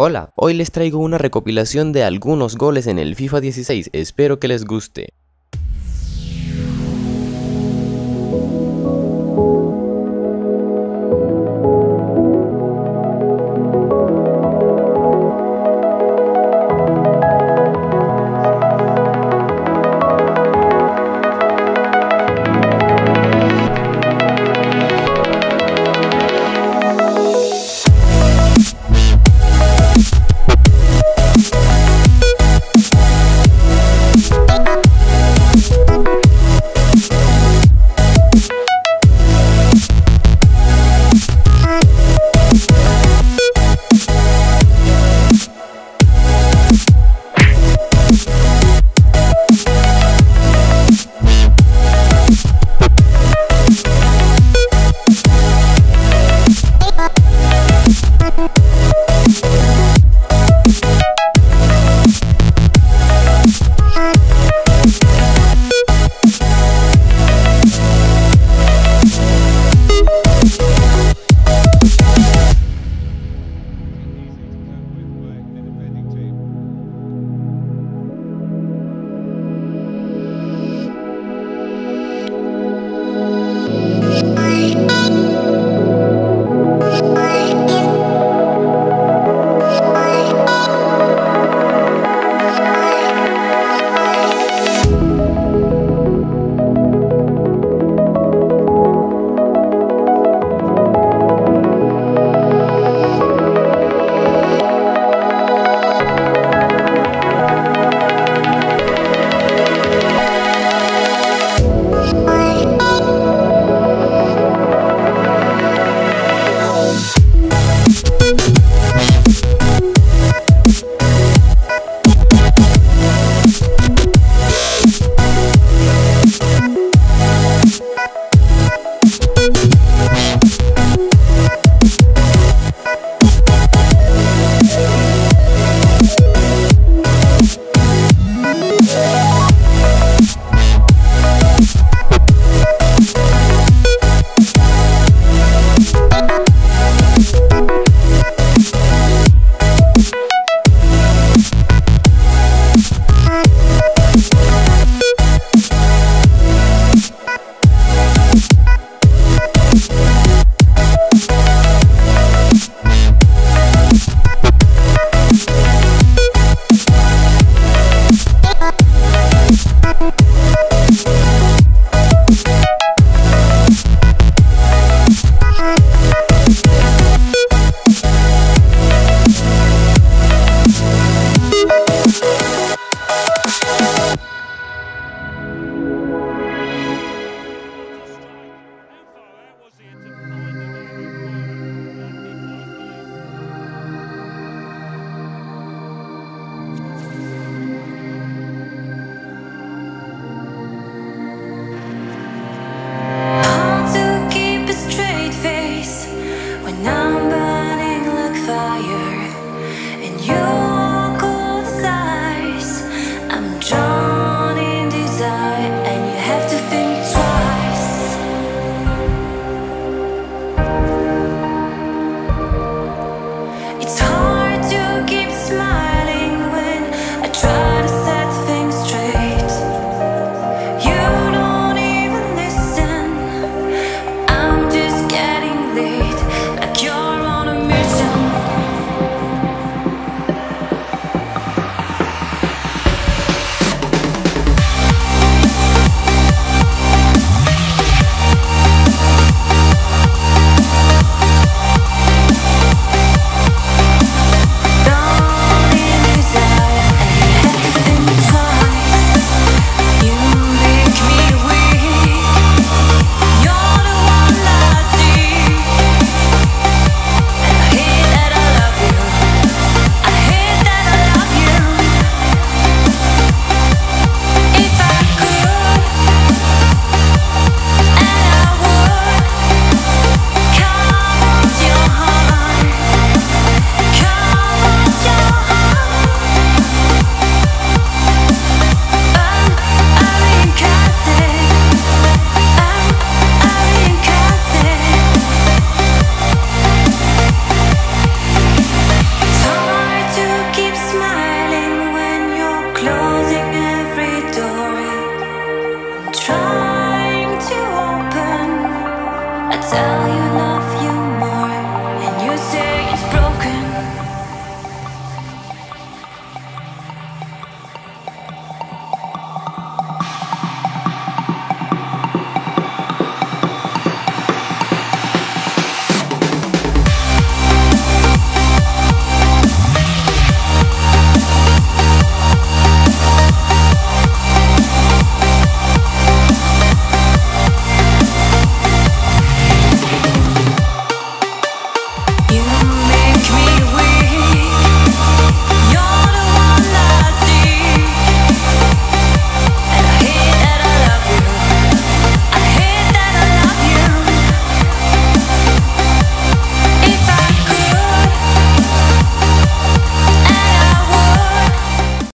Hola, hoy les traigo una recopilación de algunos goles en el FIFA 16, espero que les guste.